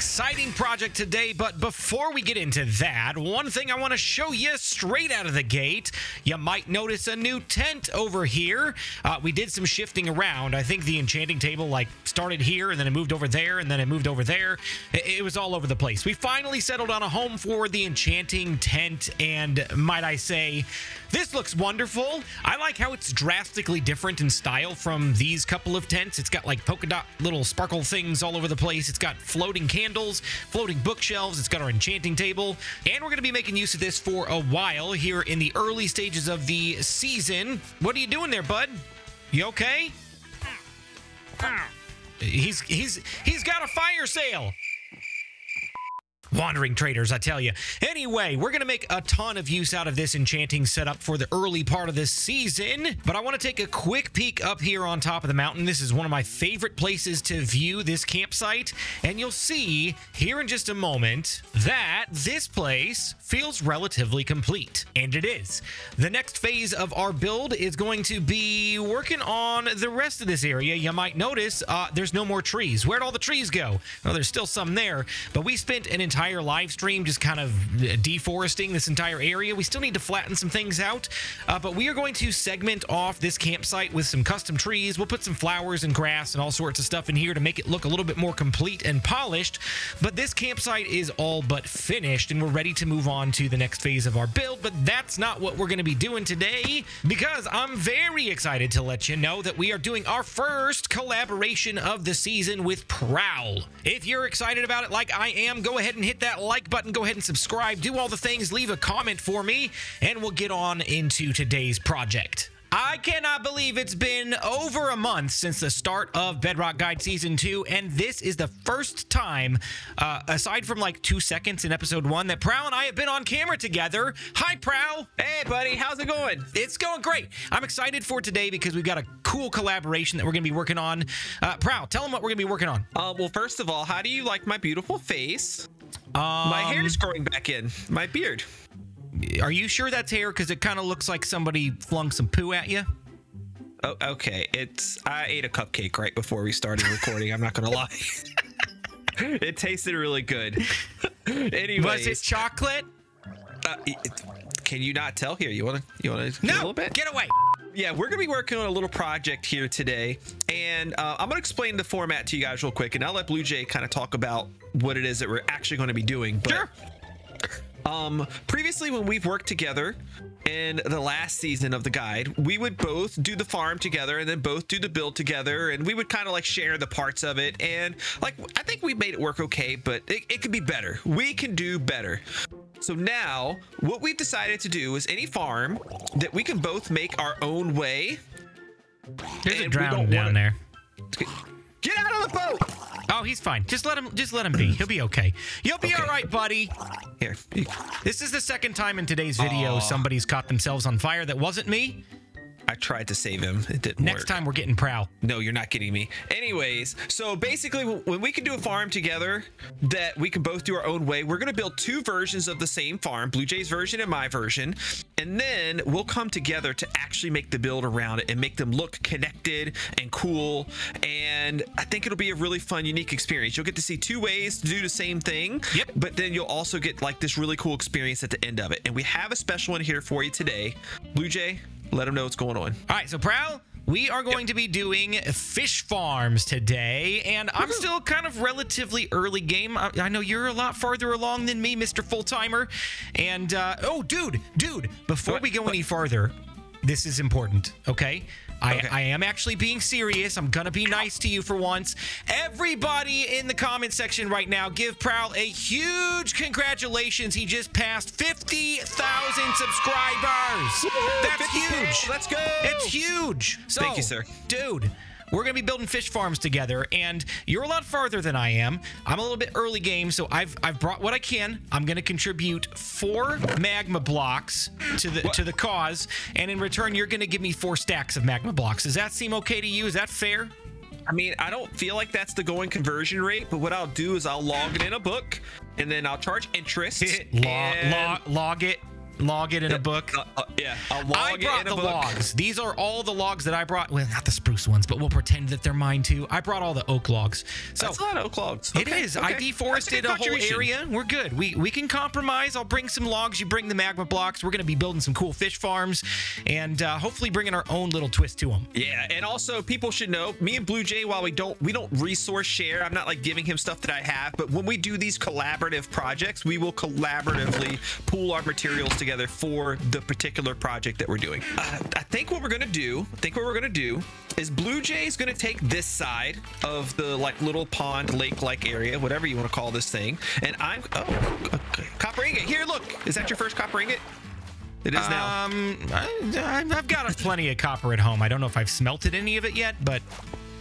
exciting project today, but before we get into that, one thing I want to show you straight out of the gate. You might notice a new tent over here. Uh, we did some shifting around. I think the enchanting table like started here and then it moved over there and then it moved over there. It, it was all over the place. We finally settled on a home for the enchanting tent, and might I say, this looks wonderful. I like how it's drastically different in style from these couple of tents. It's got like polka dot little sparkle things all over the place. It's got floating candles, floating bookshelves. It's got our enchanting table. And we're going to be making use of this for a while here in the early stages of the season. What are you doing there, bud? You okay? He's he's he's got a fire sale. Wandering traders, I tell you. Anyway, we're going to make a ton of use out of this enchanting setup for the early part of this season, but I want to take a quick peek up here on top of the mountain. This is one of my favorite places to view this campsite, and you'll see here in just a moment that this place feels relatively complete, and it is. The next phase of our build is going to be working on the rest of this area. You might notice uh, there's no more trees. Where'd all the trees go? Well, there's still some there, but we spent an entire entire live stream just kind of deforesting this entire area. We still need to flatten some things out, uh, but we are going to segment off this campsite with some custom trees. We'll put some flowers and grass and all sorts of stuff in here to make it look a little bit more complete and polished. But this campsite is all but finished, and we're ready to move on to the next phase of our build. But that's not what we're going to be doing today because I'm very excited to let you know that we are doing our first collaboration of the season with Prowl. If you're excited about it like I am, go ahead and hit that like button, go ahead and subscribe, do all the things, leave a comment for me, and we'll get on into today's project. I cannot believe it's been over a month since the start of Bedrock Guide Season 2, and this is the first time, uh, aside from like two seconds in episode one, that Prowl and I have been on camera together. Hi, Prowl. Hey, buddy. How's it going? It's going great. I'm excited for today because we've got a cool collaboration that we're going to be working on. Uh, Prowl, tell them what we're going to be working on. Uh, well, first of all, how do you like my beautiful face? Um, my hair is growing back in. My beard. Are you sure that's hair? Because it kind of looks like somebody flung some poo at you. Oh, okay. It's I ate a cupcake right before we started recording. I'm not gonna lie. it tasted really good. anyway, was it chocolate? Uh, can you not tell here? You want to? You want to? No. A little bit? Get away. Yeah, we're gonna be working on a little project here today, and uh, I'm gonna explain the format to you guys real quick, and I'll let BluJay kind of talk about what it is that we're actually going to be doing. But, sure. Um, previously, when we've worked together in the last season of the guide, we would both do the farm together and then both do the build together, and we would kind of like share the parts of it. And like, I think we made it work okay, but it, it could be better. We can do better. So now, what we've decided to do is any farm that we can both make our own way. There's a drown down there. Get out of the boat! Oh, he's fine. Just let him. Just let him be. He'll be okay. You'll be okay. all right, buddy. Here. This is the second time in today's video Aww. somebody's caught themselves on fire that wasn't me. I tried to save him. It didn't work. Next work. time we're getting prowl. No, you're not getting me. Anyways, so basically when we can do a farm together that we can both do our own way, we're going to build two versions of the same farm, BluJay's version and my version. And then we'll come together to actually make the build around it and make them look connected and cool. And I think it'll be a really fun, unique experience. You'll get to see two ways to do the same thing. Yep. But then you'll also get like this really cool experience at the end of it. And we have a special one here for you today. BluJay, let them know what's going on. All right, so Prowl, we are going yep. to be doing fish farms today, and I'm still kind of relatively early game. I, I, know you're a lot farther along than me, Mr. Full Timer. And uh, oh, dude, dude, before what? we go what? any farther, this is important, okay? I, okay. I am actually being serious. I'm going to be nice to you for once. Everybody in the comment section right now, give Prowl a huge congratulations. He just passed 50,000 subscribers. That's huge. Let's go. It's huge. So, Thank you, sir. Dude, we're going to be building fish farms together, and you're a lot farther than I am. I'm a little bit early game, so I've I've brought what I can. I'm going to contribute four magma blocks to the what? to the cause, and in return, you're going to give me four stacks of magma blocks. Does that seem okay to you? Is that fair? I mean, I don't feel like that's the going conversion rate, but what I'll do is I'll log it in a book, and then I'll charge interest. log, log, log it log it in a book. Uh, uh, yeah, I'll log I brought the book. logs. These are all the logs that I brought. Well, not the spruce ones, but we'll pretend that they're mine too. I brought all the oak logs. So That's a lot of oak logs. it Okay, is. okay. I That's a deforested a whole area. We're good. We we can compromise. I'll bring some logs. You bring the magma blocks. We're going to be building some cool fish farms, and uh, hopefully bringing our own little twist to them. Yeah, and also people should know me and BluJay. While we don't we don't resource share, I'm not like giving him stuff that I have. But when we do these collaborative projects, we will collaboratively pool our materials together for the particular project that we're doing. Uh, I think what we're gonna do, I think what we're gonna do is BluJay is gonna take this side of the like little pond lake-like area, whatever you want to call this thing, and I'm oh okay. copper ingot. Here, look, is that your first copper ingot? It is now. Um, I, I've got plenty of copper at home. I don't know if I've smelted any of it yet, but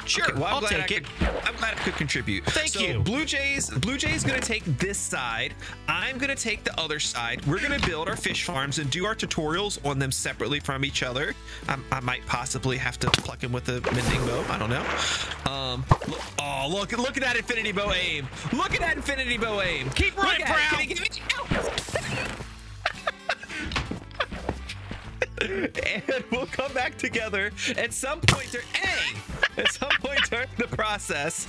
sure, Okay, well, I'll take it. Could, I'm glad I could contribute. Thank so you. BluJays, Blue Jays gonna take this side. I'm gonna take the other side. We're gonna build our fish farms and do our tutorials on them separately from each other. I'm, I might possibly have to pluck him with a mending bow. I don't know. Um, look, oh, look, look at that infinity bow aim. Look at that infinity bow aim. Keep running, at and we'll come back together at some point dur- hey, at some point during the process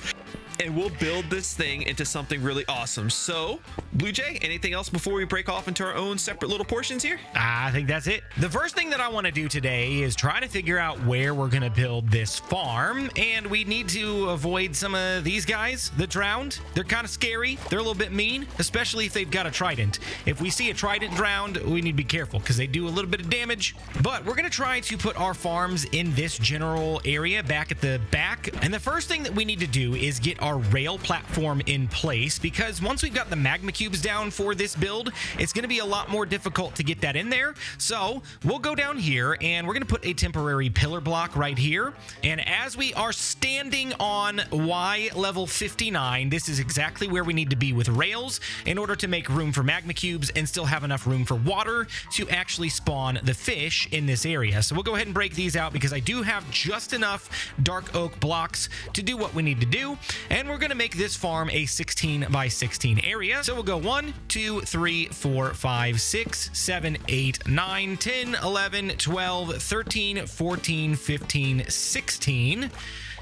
and we'll build this thing into something really awesome so BluJay anything else before we break off into our own separate little portions here I think that's it. The first thing that I want to do today is try to figure out where we're going to build this farm. And we need to avoid some of these guys that drowned. They're kind of scary. They're a little bit mean, especially if they've got a trident. If we see a trident drowned, we need to be careful because they do a little bit of damage. But we're going to try to put our farms in this general area back at the back. And the first thing that we need to do is get our rail platform in place because once we've got the magma cubes down for this build, it's going to be a lot more difficult to get that in there. So we'll go down here and we're going to put a temporary pillar block right here. And as we are standing on Y level 59, this is exactly where we need to be with rails in order to make room for magma cubes and still have enough room for water to actually spawn the fish in this area. So we'll go ahead and break these out because I do have just enough dark oak blocks to do what we need to do. And we're going to make this farm a 16 by 16 area. So we'll go 1, 2, 3, 4, 5, 6, 7, 8, 9, 10, 11, 12, 13, 14, 15, 16.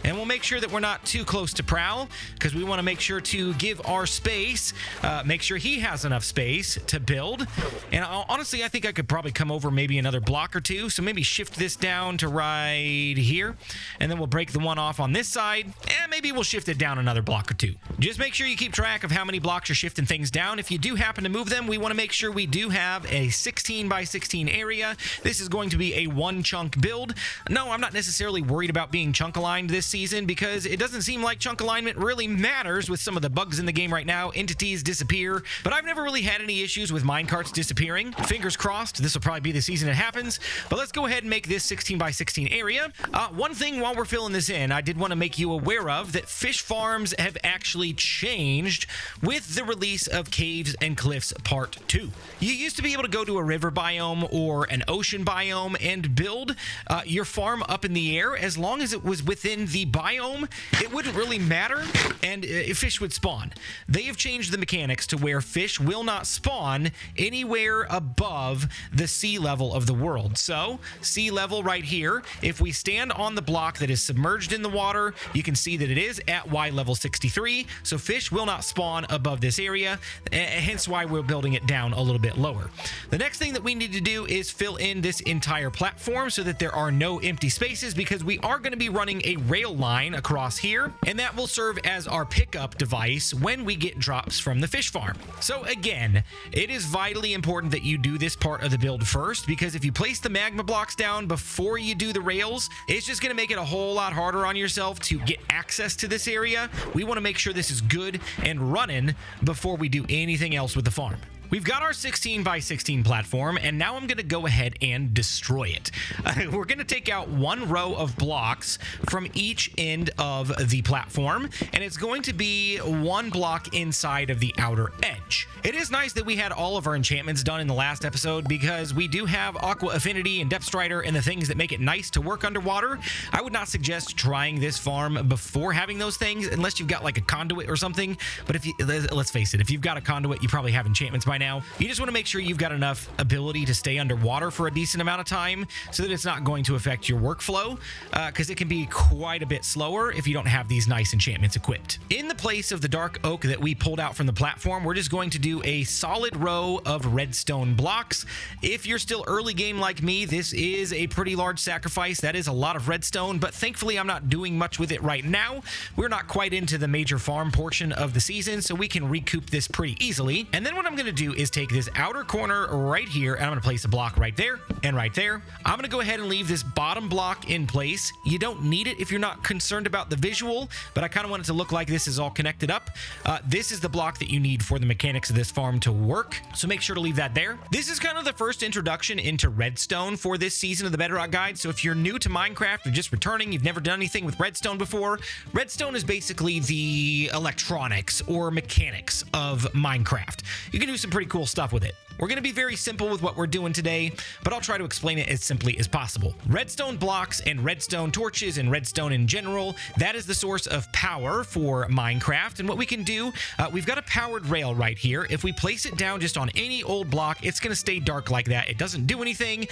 And we'll make sure that we're not too close to Prowl because we want to make sure to give our space, uh, make sure he has enough space to build. And i honestly, I think I could probably come over maybe another block or two. So maybe shift this down to right here. And then we'll break the one off on this side. And maybe we'll shift it down another block or two. Just make sure you keep track of how many blocks you're shifting things down. If you do happen to move them, we want to make sure we do have a 16 by 16 area. This is going to be a one chunk build. No, I'm not necessarily worried about being chunk aligned this season because it doesn't seem like chunk alignment really matters with some of the bugs in the game right now. Entities disappear, but I've never really had any issues with minecarts disappearing. Fingers crossed, this will probably be the season it happens. But let's go ahead and make this 16 by 16 area. Uh, one thing while we're filling this in, I did want to make you aware of that fish farms have actually changed with the release of Caves and Cliffs Part 2. You used to be able to go to a river biome or an ocean biome and build uh, your farm up in the air as long as it was within the biome. It wouldn't really matter, and uh, fish would spawn. They have changed the mechanics to where fish will not spawn anywhere above the sea level of the world. So, sea level right here, if we stand on the block that is submerged in the water, you can see that it is at Y level 63. So, fish will not spawn above this area, hence why we're building it down a little bit lower. The next thing that we need to do is fill in this entire platform so that there are no empty spaces because we are going to be running a rail line across here, and that will serve as our pickup device when we get drops from the fish farm. So again, it is vitally important that you do this part of the build first because if you place the magma blocks down before you do the rails, it's just going to make it a whole lot harder on yourself to get access to this area. We want to make sure this is good and running before we do anything else with the farm. We've got our 16 by 16 platform, and now I'm going to go ahead and destroy it. we're going to take out one row of blocks from each end of the platform, and it's going to be one block inside of the outer edge. It is nice that we had all of our enchantments done in the last episode because we do have Aqua Affinity and Depth Strider and the things that make it nice to work underwater. I would not suggest trying this farm before having those things unless you've got like a conduit or something. But if you let's face it, if you've got a conduit, you probably have enchantments by now. You just want to make sure you've got enough ability to stay underwater for a decent amount of time so that it's not going to affect your workflow because uh, it can be quite a bit slower if you don't have these nice enchantments equipped. In the place of the dark oak that we pulled out from the platform, we're just going to do a solid row of redstone blocks. If you're still early game like me, this is a pretty large sacrifice. That is a lot of redstone, but thankfully I'm not doing much with it right now. We're not quite into the major farm portion of the season, so we can recoup this pretty easily. And then what I'm going to do is take this outer corner right here, and I'm going to place a block right there and right there. I'm going to go ahead and leave this bottom block in place. You don't need it if you're not concerned about the visual, but I kind of want it to look like this is all connected up. Uh, this is the block that you need for the mechanics of this farm to work, so make sure to leave that there. This is kind of the first introduction into redstone for this season of the Bedrock Guide, so if you're new to Minecraft or just returning, you've never done anything with redstone before, redstone is basically the electronics or mechanics of Minecraft. You can do some pretty cool stuff with it. We're going to be very simple with what we're doing today, but I'll try to explain it as simply as possible. Redstone blocks and redstone torches and redstone in general, that is the source of power for Minecraft. And what we can do, uh, we've got a powered rail right here. If we place it down just on any old block, it's going to stay dark like that. It doesn't do anything.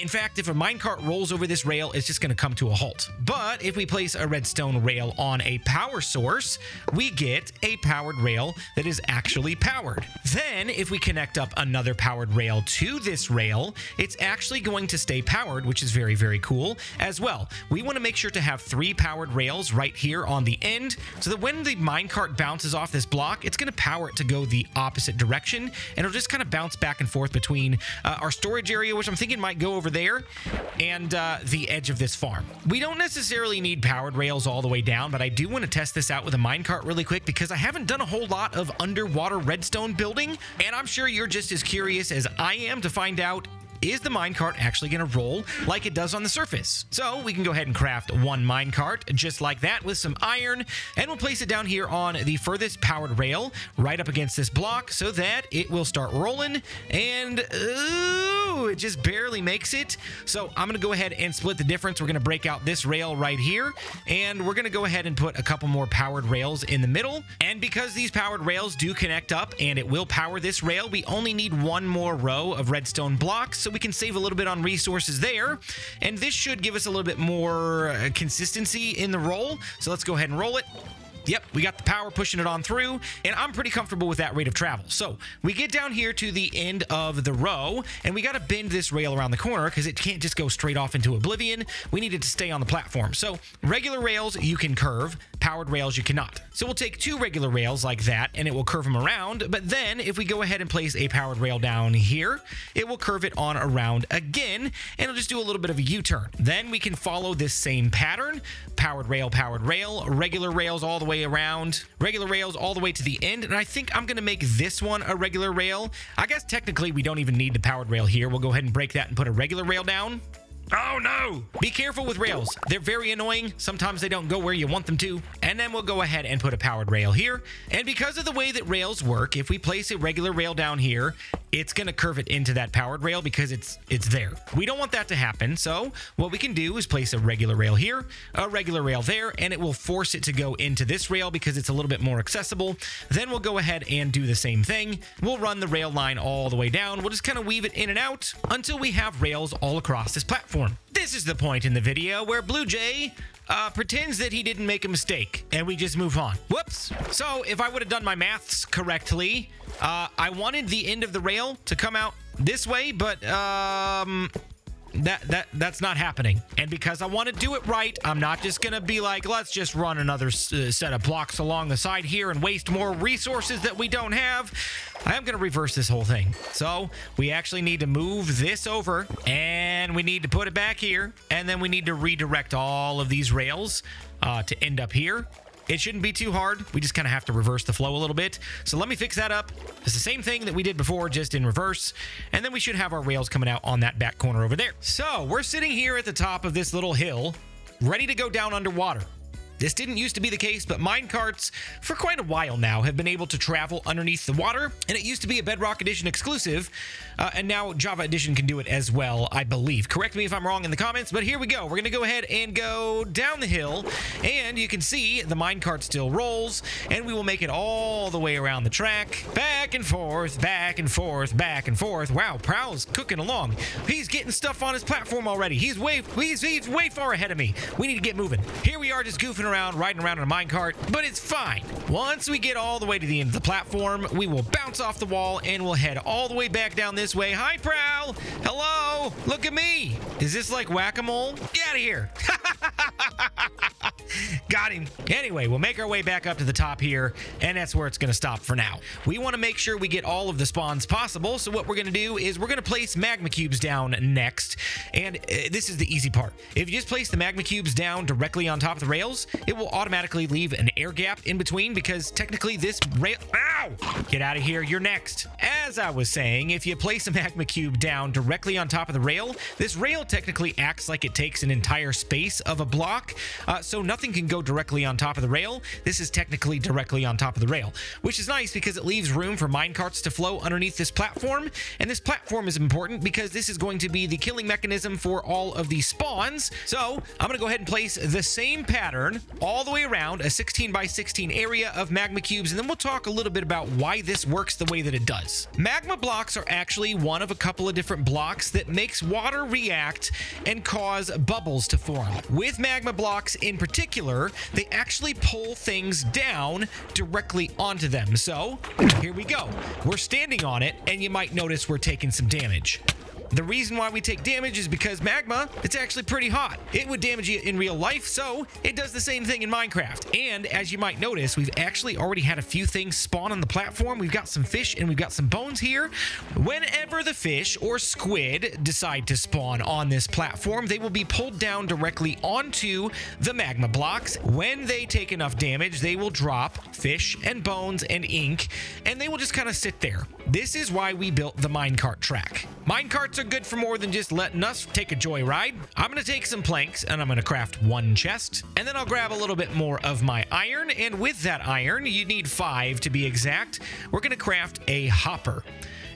In fact, if a minecart rolls over this rail, it's just going to come to a halt. But if we place a redstone rail on a power source, we get a powered rail that is actually powered. Then if we connect up a another powered rail to this rail, it's actually going to stay powered, which is very, very cool as well. We want to make sure to have three powered rails right here on the end so that when the minecart bounces off this block, it's going to power it to go the opposite direction and it'll just kind of bounce back and forth between uh, our storage area, which I'm thinking might go over there, and uh, the edge of this farm. We don't necessarily need powered rails all the way down, but I do want to test this out with a minecart really quick because I haven't done a whole lot of underwater redstone building, and I'm sure you're just as curious as I am to find out is the minecart actually going to roll like it does on the surface? So we can go ahead and craft one minecart just like that with some iron, and we'll place it down here on the furthest powered rail right up against this block so that it will start rolling, and ooh, it just barely makes it. So I'm going to go ahead and split the difference. We're going to break out this rail right here, and we're going to go ahead and put a couple more powered rails in the middle. And because these powered rails do connect up and it will power this rail, we only need one more row of redstone blocks. So we can save a little bit on resources there. And this should give us a little bit more uh, consistency in the roll. So let's go ahead and roll it. Yep, we got the power pushing it on through, and I'm pretty comfortable with that rate of travel. So we get down here to the end of the row, and we got to bend this rail around the corner because it can't just go straight off into oblivion. We need it to stay on the platform. So regular rails you can curve, powered rails you cannot. So we'll take two regular rails like that, and it will curve them around. But then if we go ahead and place a powered rail down here, it will curve it on around again, and it'll just do a little bit of a U-turn. Then we can follow this same pattern, powered rail, powered rail, regular rails all the way way around, regular rails all the way to the end. And I think I'm going to make this one a regular rail. I guess technically we don't even need the powered rail here. We'll go ahead and break that and put a regular rail down. Oh no! Be careful with rails. They're very annoying. Sometimes they don't go where you want them to. And then we'll go ahead and put a powered rail here. And because of the way that rails work, if we place a regular rail down here, it's going to curve it into that powered rail because it's it's there. We don't want that to happen. So what we can do is place a regular rail here, a regular rail there, and it will force it to go into this rail because it's a little bit more accessible. Then we'll go ahead and do the same thing. We'll run the rail line all the way down. We'll just kind of weave it in and out until we have rails all across this platform. This is the point in the video where BluJay uh, pretends that he didn't make a mistake, and we just move on. Whoops. So if I would have done my maths correctly, uh, I wanted the end of the rail to come out this way, but um, that that that's not happening. And because i want to do it right i'm not just gonna be like let's just run another uh, set of blocks along the side here and waste more resources that we don't have. I am gonna reverse this whole thing. So we actually need to move this over and we need to put it back here and then we need to redirect all of these rails uh, to end up here it shouldn't be too hard. We just kind of have to reverse the flow a little bit. So let me fix that up. It's the same thing that we did before, just in reverse. And then we should have our rails coming out on that back corner over there. So we're sitting here at the top of this little hill, ready to go down underwater. This didn't used to be the case, but minecarts, for quite a while now, have been able to travel underneath the water, and it used to be a Bedrock Edition exclusive, uh, and now Java Edition can do it as well, I believe. Correct me if I'm wrong in the comments, but here we go. We're going to go ahead and go down the hill, and you can see the minecart still rolls, and we will make it all the way around the track, back and forth, back and forth, back and forth. Wow, Prowl's cooking along. He's getting stuff on his platform already. He's way he's, he's way far ahead of me. We need to get moving. Here we are just goofing around, riding around in a minecart, but it's fine. Once we get all the way to the end of the platform, we will bounce off the wall and we'll head all the way back down this way. Hi, Prowl. Hello. Look at me. Is this like whack-a-mole? Get out of here. Got him. Anyway, we'll make our way back up to the top here, and that's where it's going to stop for now. We want to make sure we get all of the spawns possible, so what we're going to do is we're going to place magma cubes down next, and uh, this is the easy part. If you just place the magma cubes down directly on top of the rails, it will automatically leave an air gap in between because technically this rail... Ow! Get out of here. You're next. As I was saying, if you place a magma cube down directly on top of the rail, this rail technically acts like it takes an entire space of a block, uh, so nothing can go directly on top of the rail. This is technically directly on top of the rail, which is nice because it leaves room for minecarts to flow underneath this platform. And this platform is important because this is going to be the killing mechanism for all of these spawns. So I'm going to go ahead and place the same pattern all the way around a 16 by 16 area of magma cubes. And then we'll talk a little bit about why this works the way that it does. Magma blocks are actually one of a couple of different blocks that makes water react and cause bubbles to form. With magma blocks in particular, they actually pull things down directly onto them. So here we go. We're standing on it, and you might notice we're taking some damage. The reason why we take damage is because magma, it's actually pretty hot. It would damage you in real life, so it does the same thing in Minecraft. And as you might notice, we've actually already had a few things spawn on the platform. We've got some fish and we've got some bones here. Whenever the fish or squid decide to spawn on this platform, they will be pulled down directly onto the magma blocks. When they take enough damage, they will drop fish and bones and ink, and they will just kind of sit there. This is why we built the minecart track. Minecarts are good for more than just letting us take a joyride. I'm going to take some planks and I'm going to craft one chest. And then I'll grab a little bit more of my iron. And with that iron, you need five to be exact. We're going to craft a hopper.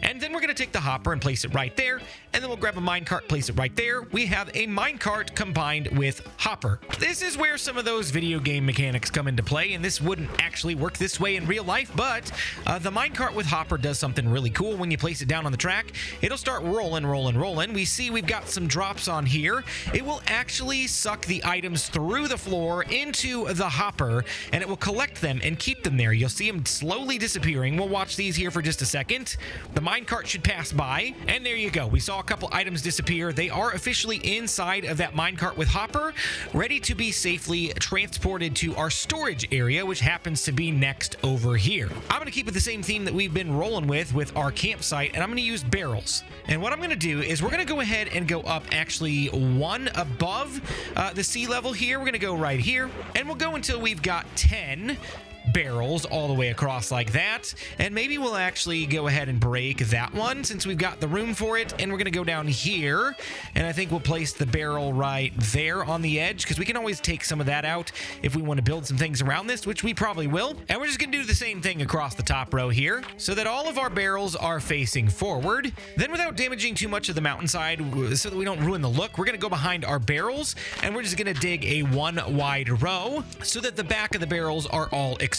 And then we're going to take the hopper and place it right there. And then we'll grab a minecart, place it right there. We have a minecart combined with hopper. This is where some of those video game mechanics come into play. And this wouldn't actually work this way in real life. But uh, the minecart with hopper does something really cool. When you place it down on the track, it'll start rolling, rolling, rolling. We see we've got some drops on here. It will actually suck the items through the floor into the hopper. And it will collect them and keep them there. You'll see them slowly disappearing. We'll watch these here for just a second. The minecart should pass by. And there you go. We saw couple items disappear. They are officially inside of that minecart with Hopper, ready to be safely transported to our storage area, which happens to be next over here. I'm going to keep with the same theme that we've been rolling with with our campsite, and I'm going to use barrels. And what I'm going to do is we're going to go ahead and go up actually one above uh, the sea level here. We're going to go right here, and we'll go until we've got 10 barrels all the way across like that. And maybe we'll actually go ahead and break that one since we've got the room for it. And we're going to go down here. And I think we'll place the barrel right there on the edge because we can always take some of that out if we want to build some things around this, which we probably will. And we're just going to do the same thing across the top row here so that all of our barrels are facing forward. Then without damaging too much of the mountainside so that we don't ruin the look, we're going to go behind our barrels and we're just going to dig a one wide row so that the back of the barrels are all exposed.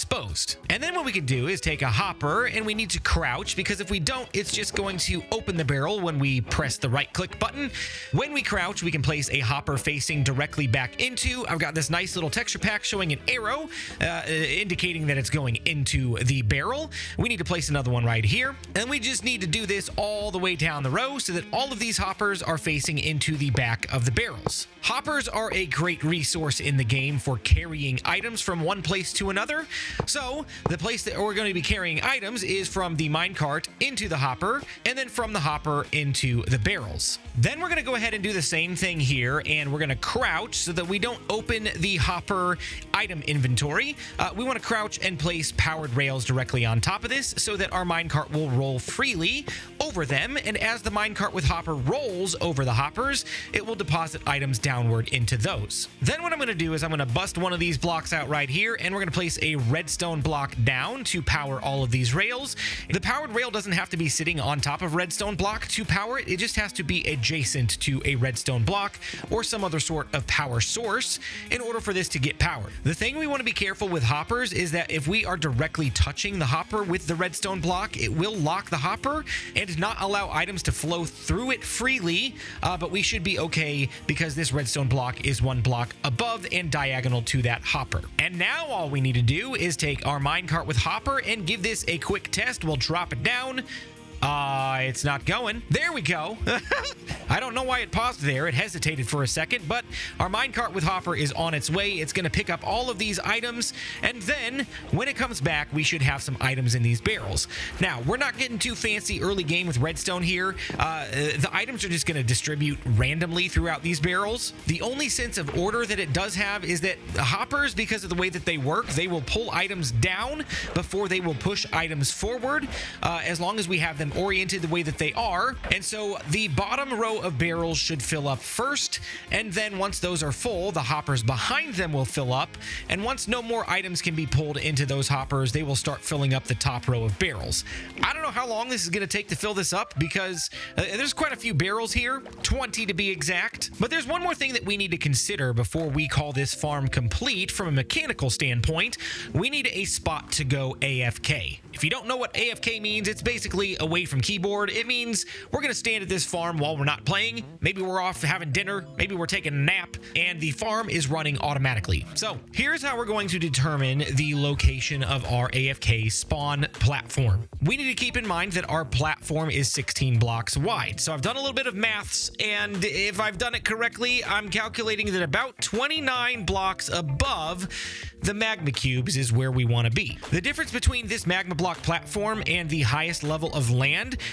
And then what we can do is take a hopper and we need to crouch because if we don't, it's just going to open the barrel when we press the right click button. When we crouch, we can place a hopper facing directly back into. I've got this nice little texture pack showing an arrow uh, indicating that it's going into the barrel. We need to place another one right here. And we just need to do this all the way down the row so that all of these hoppers are facing into the back of the barrels. Hoppers are a great resource in the game for carrying items from one place to another. So the place that we're going to be carrying items is from the minecart into the hopper, and then from the hopper into the barrels. Then we're going to go ahead and do the same thing here, and we're going to crouch so that we don't open the hopper item inventory. Uh, we want to crouch and place powered rails directly on top of this so that our minecart will roll freely over them. And as the minecart with hopper rolls over the hoppers, it will deposit items downward into those. Then what I'm going to do is I'm going to bust one of these blocks out right here, and we're going to place a redstone block down to power all of these rails. The powered rail doesn't have to be sitting on top of redstone block to power it. It just has to be adjacent to a redstone block or some other sort of power source in order for this to get powered. The thing we want to be careful with hoppers is that if we are directly touching the hopper with the redstone block, it will lock the hopper and not allow items to flow through it freely, uh, but we should be okay because this redstone block is one block above and diagonal to that hopper. And now all we need to do is take our minecart with hopper and give this a quick test. We'll drop it down. Uh, it's not going. There we go. I don't know why it paused there. It hesitated for a second, but our minecart with Hopper is on its way. It's going to pick up all of these items, and then when it comes back, we should have some items in these barrels. Now, we're not getting too fancy early game with redstone here. Uh, the items are just going to distribute randomly throughout these barrels. The only sense of order that it does have is that hoppers, because of the way that they work, they will pull items down before they will push items forward, uh, as long as we have them them oriented the way that they are. And so the bottom row of barrels should fill up first. And then once those are full, the hoppers behind them will fill up. And once no more items can be pulled into those hoppers, they will start filling up the top row of barrels. I don't know how long this is going to take to fill this up because uh, there's quite a few barrels here, 20 to be exact. But there's one more thing that we need to consider before we call this farm complete from a mechanical standpoint. We need a spot to go AFK. If you don't know what AFK means, it's basically away from keyboard. It means we're going to stand at this farm while we're not playing. Maybe we're off having dinner. Maybe we're taking a nap and the farm is running automatically. So here's how we're going to determine the location of our AFK spawn platform. We need to keep in mind that our platform is 16 blocks wide. So I've done a little bit of maths and if I've done it correctly, I'm calculating that about 29 blocks above the magma cubes is where we want to be. The difference between this magma block platform and the highest level of land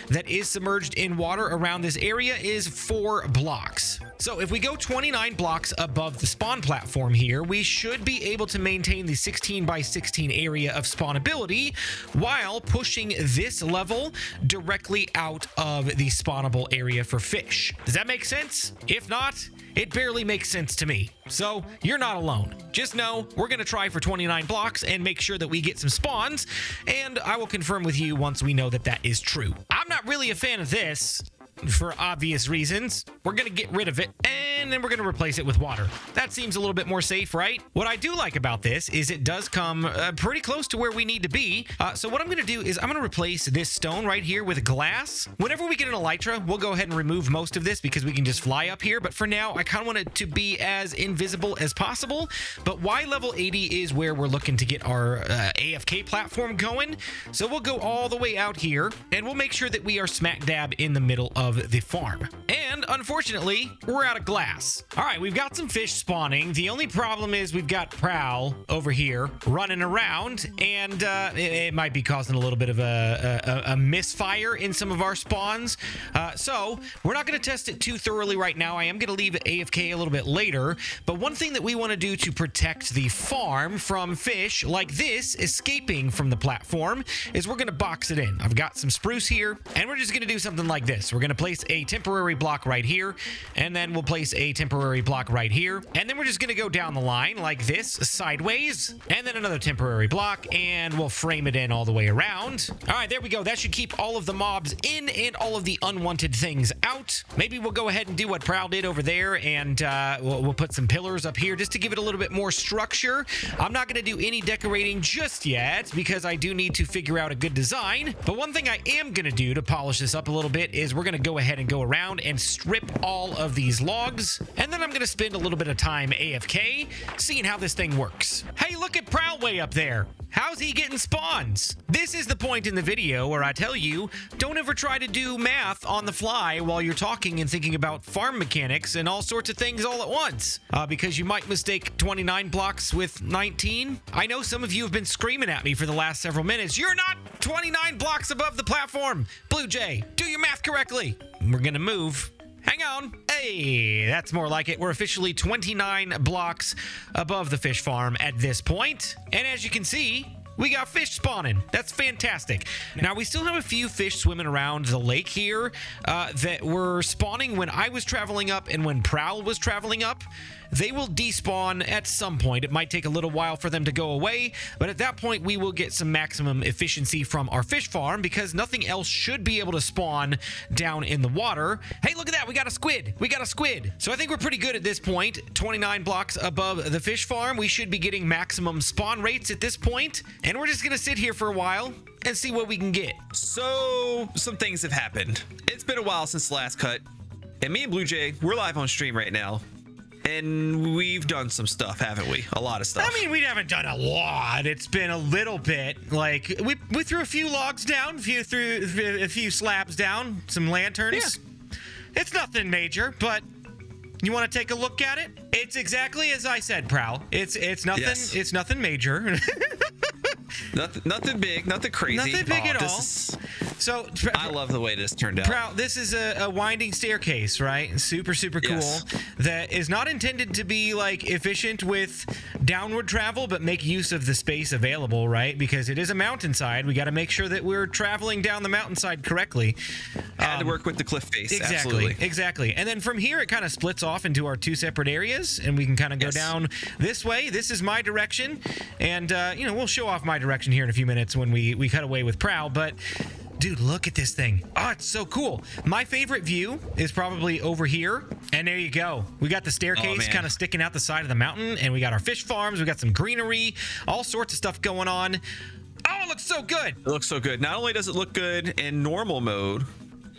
that is submerged in water around this area is four blocks. So if we go 29 blocks above the spawn platform here, we should be able to maintain the 16 by 16 area of spawnability while pushing this level directly out of the spawnable area for fish. Does that make sense? If not, it barely makes sense to me. So you're not alone. Just know we're going to try for 29 blocks and make sure that we get some spawns. And I will confirm with you once we know that that is true. I'm not really a fan of this for obvious reasons. We're going to get rid of it and then we're going to replace it with water. That seems a little bit more safe, right? What I do like about this is it does come uh, pretty close to where we need to be. Uh, so what I'm going to do is I'm going to replace this stone right here with glass. Whenever we get an elytra, we'll go ahead and remove most of this because we can just fly up here. But for now, I kind of want it to be as invisible as possible. But Y level 80 is where we're looking to get our uh, AFK platform going. So we'll go all the way out here and we'll make sure that we are smack dab in the middle of of the farm. And unfortunately, we're out of glass. All right, we've got some fish spawning. The only problem is we've got Prowl over here running around, and uh, it, it, might be causing a little bit of a, a, a misfire in some of our spawns. Uh, so we're not going to test it too thoroughly right now. I am going to leave AFK a little bit later. But one thing that we want to do to protect the farm from fish like this escaping from the platform is we're going to box it in. I've got some spruce here, and we're just going to do something like this. We're going to to place a temporary block right here, and then we'll place a temporary block right here. And then we're just going to go down the line like this, sideways, and then another temporary block, and we'll frame it in all the way around. All right, there we go. That should keep all of the mobs in and all of the unwanted things out. Maybe we'll go ahead and do what Prowl did over there, and uh, we'll, we'll put some pillars up here just to give it a little bit more structure. I'm not going to do any decorating just yet because I do need to figure out a good design. But one thing I am going to do to polish this up a little bit is we're going to go ahead and go around and strip all of these logs, and then I'm gonna spend a little bit of time AFK, seeing how this thing works. Hey, look at Prowl way up there. How's he getting spawns? This is the point in the video where I tell you, don't ever try to do math on the fly while you're talking and thinking about farm mechanics and all sorts of things all at once, uh, because you might mistake 29 blocks with 19. I know some of you have been screaming at me for the last several minutes. You're not 29 blocks above the platform. BluJay, do your math correctly. We're gonna move. Hang on. Hey, that's more like it. We're officially 29 blocks above the fish farm at this point. And as you can see, we got fish spawning. That's fantastic. Now, we still have a few fish swimming around the lake here uh, that were spawning when I was traveling up and when Prowl was traveling up. They will despawn at some point. It might take a little while for them to go away, but at that point, we will get some maximum efficiency from our fish farm because nothing else should be able to spawn down in the water. Hey, look at that. We got a squid. We got a squid. So I think we're pretty good at this point. 29 blocks above the fish farm. We should be getting maximum spawn rates at this point, And we're just going to sit here for a while and see what we can get. So, some things have happened. It's been a while since the last cut. And me and Blue Jay, we're live on stream right now. And we've done some stuff, haven't we? A lot of stuff. I mean, we haven't done a lot. It's been a little bit. Like we we threw a few logs down, a few threw a few slabs down, some lanterns. It's nothing major, but you want to take a look at it? It's exactly as I said, Prowl. It's it's nothing. Yes. It's nothing major. nothing, nothing big, nothing crazy. Nothing big Oh, at all. is- so I love the way this turned out. Prowl. This is a, a winding staircase, right? Super, super cool. Yes. That is not intended to be like efficient with downward travel, but make use of the space available, right? Because it is a mountainside. We got to make sure that we're traveling down the mountainside correctly. Had to work with the cliff face. Um, Exactly, Absolutely. exactly. And then from here, it kind of splits off into our two separate areas, and we can kind of go Yes. down this way. This is my direction, and uh, you know we'll show off my direction here in a few minutes when we we cut away with Prowl. But dude, look at this thing! Oh, it's so cool. My favorite view is probably over here, and there you go. We got the staircase oh, man. kind of sticking out the side of the mountain, and we got our fish farms. We got some greenery, all sorts of stuff going on. Oh, it looks so good. It looks so good. Not only does it look good in normal mode,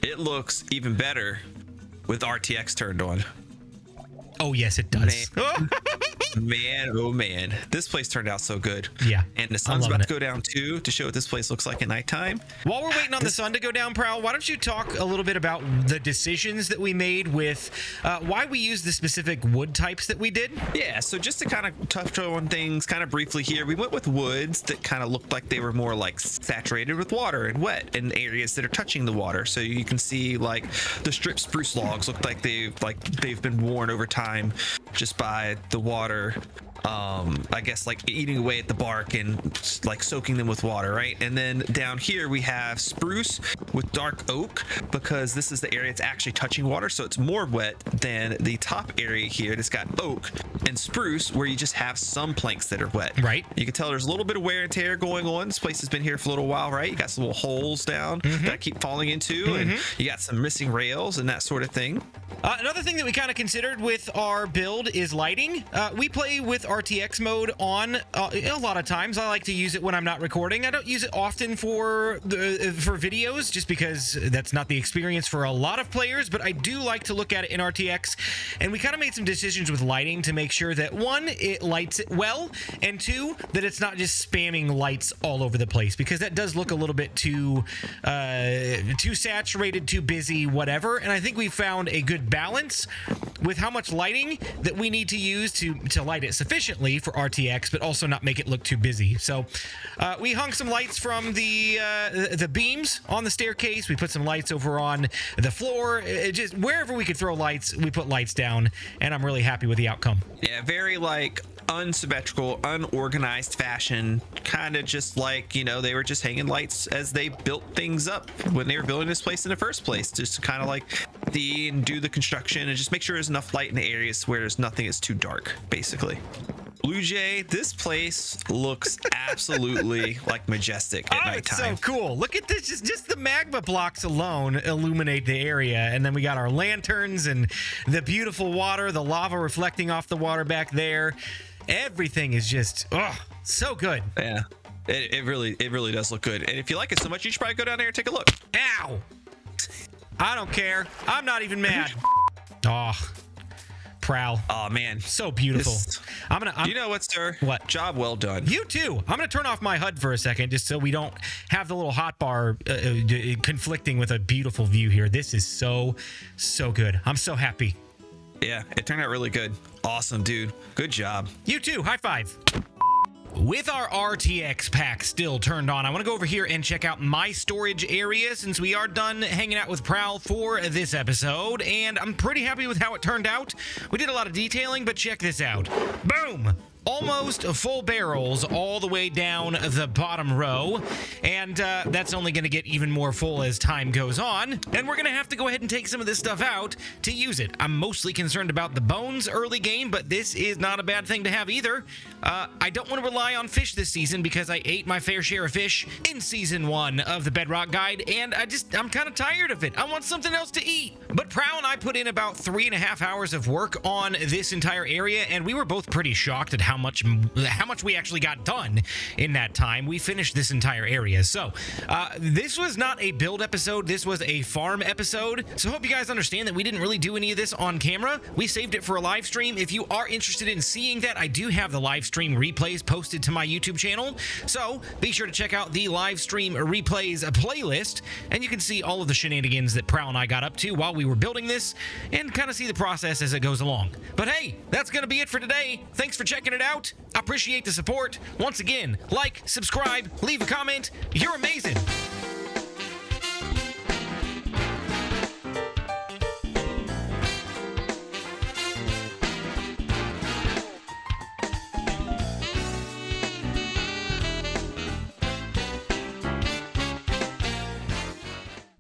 it looks even better with RTX turned on. Oh yes, it does. Man, oh man, this place turned out so good. Yeah, and the sun's about it. to go down too to show what this place looks like at nighttime. While we're waiting on the sun to go down, Prowl, why don't you talk a little bit about the decisions that we made with uh, why we used the specific wood types that we did? Yeah, so just to kind of touch on things kind of briefly here, we went with woods that kind of looked like they were more like saturated with water and wet in areas that are touching the water. So you can see like the strip spruce logs look like they've like they've been worn over time just by the water here. Um, I guess like eating away at the bark and like soaking them with water, right? And then down here we have spruce with dark oak because this is the area it's actually touching water, so it's more wet than the top area here that's got oak and spruce where you just have some planks that are wet. Right. You can tell there's a little bit of wear and tear going on. This place has been here for a little while, right? You got some little holes down that I keep falling into, and you got some missing rails and that sort of thing. Uh, another thing that we kind of considered with our build is lighting. Uh, we play with RTX mode on uh, a lot of times. I like to use it when I'm not recording. I don't use it often for the uh, for videos, just because that's not the experience for a lot of players. But I do like to look at it in RTX, and we kind of made some decisions with lighting to make sure that one, it lights it well, and two, that it's not just spamming lights all over the place because that does look a little bit too uh, too saturated, too busy, whatever. And I think we found a good balance with how much lighting that we need to use to to light it sufficiently for RTX, but also not make it look too busy. So uh, we hung some lights from the uh, the beams on the staircase. We put some lights over on the floor. It just wherever we could throw lights, we put lights down, and I'm really happy with the outcome. Yeah, very like unsymmetrical, unorganized fashion. Kind of just like, you know, they were just hanging lights as they built things up when they were building this place in the first place. Just to kind of like the and do the construction and just make sure there's enough light in the areas where there's nothing is too dark, basically. BluJay, this place looks absolutely like majestic at Oh, it's so cool. Look at this. Just, just the magma blocks alone illuminate the area. And then we got our lanterns and the beautiful water, the lava reflecting off the water back there. Everything is just, oh, so good. yeah. It, it really it really does look good. And if you like it so much, you should probably go down there and take a look. Ow. I don't care. I'm not even mad. Oh, Prowl. Oh man, So beautiful. This- I'm gonna. I'm, you know what, sir? What? Job well done. You too. I'm going to turn off my HUD for a second just so we don't have the little hot bar uh, uh, conflicting with a beautiful view here. This is so, so good. I'm so happy. Yeah, it turned out really good. Awesome, dude. Good job. You too. High five. With our RTX pack still turned on, I want to go over here and check out my storage area since we are done hanging out with Prowl for this episode. And I'm pretty happy with how it turned out. We did a lot of detailing, but check this out. Boom! Almost full barrels all the way down the bottom row. And uh, that's only going to get even more full as time goes on. And we're going to have to go ahead and take some of this stuff out to use it. I'm mostly concerned about the bones early game, but this is not a bad thing to have either. Uh, I don't want to rely on fish this season because I ate my fair share of fish in season one of the Bedrock Guide, and I just, I'm kind of tired of it. I want something else to eat. But Prowl and I put in about three and a half hours of work on this entire area, and we were both pretty shocked at how much how much we actually got done in that time. We finished this entire area. So, uh, this was not a build episode. This was a farm episode. So, hope you guys understand that we didn't really do any of this on camera. We saved it for a live stream. If you are interested in seeing that, I do have the live stream replays posted to my YouTube channel. So, be sure to check out the live stream replays playlist, and you can see all of the shenanigans that Prowl and I got up to while we were building this and kind of see the process as it goes along. But hey, that's going to be it for today. Thanks for checking it out. I appreciate the support. Once again, like, subscribe, leave a comment. You're amazing.